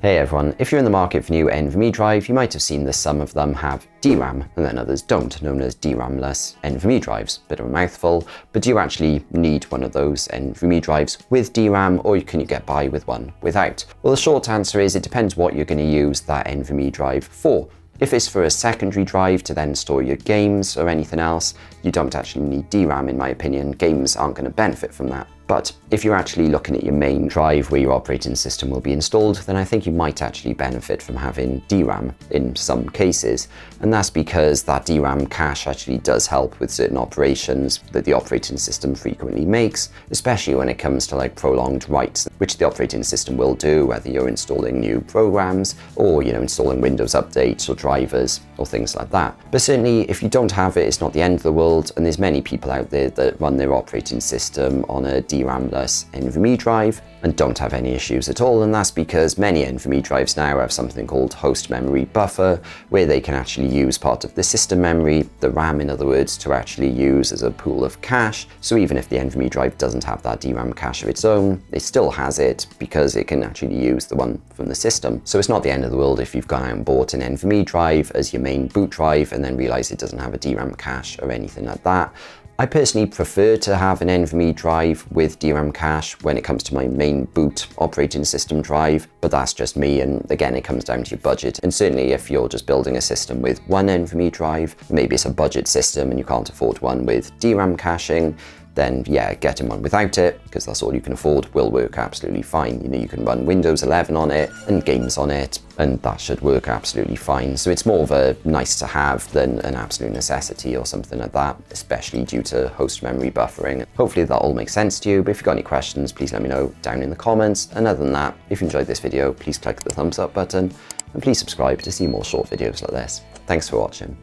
Hey everyone, if you're in the market for new NVMe drive, you might have seen that some of them have DRAM and then others don't, known as DRAM-less NVMe drives. Bit of a mouthful, but do you actually need one of those NVMe drives with DRAM or can you get by with one without? Well, the short answer is it depends what you're going to use that NVMe drive for. If it's for a secondary drive to then store your games or anything else, you don't actually need DRAM in my opinion. Games aren't going to benefit from that. But if you're actually looking at your main drive where your operating system will be installed, then I think you might actually benefit from having DRAM in some cases. And that's because that DRAM cache actually does help with certain operations that the operating system frequently makes, especially when it comes to like prolonged writes, which the operating system will do, whether you're installing new programs or, you know, installing Windows updates or drivers or things like that. But certainly if you don't have it, it's not the end of the world. And there's many people out there that run their operating system on a DRAM-less NVMe drive and don't have any issues at all and that's because many NVMe drives now have something called host memory buffer where they can actually use part of the system memory, the RAM in other words, to actually use as a pool of cache. So even if the NVMe drive doesn't have that DRAM cache of its own, it still has it because it can actually use the one from the system. So it's not the end of the world if you've gone out and bought an NVMe drive as your main boot drive and then realize it doesn't have a DRAM cache or anything like that. I personally prefer to have an NVMe drive with DRAM cache when it comes to my main boot operating system drive, but that's just me and again it comes down to your budget. And certainly if you're just building a system with one NVMe drive, maybe it's a budget system and you can't afford one with DRAM caching, then yeah, getting one without it, because that's all you can afford, will work absolutely fine. You know, you can run Windows 11 on it and games on it, and that should work absolutely fine. So it's more of a nice to have than an absolute necessity or something like that, especially due to host memory buffering. Hopefully that all makes sense to you, but if you've got any questions, please let me know down in the comments. And other than that, if you enjoyed this video, please click the thumbs up button, and please subscribe to see more short videos like this. Thanks for watching.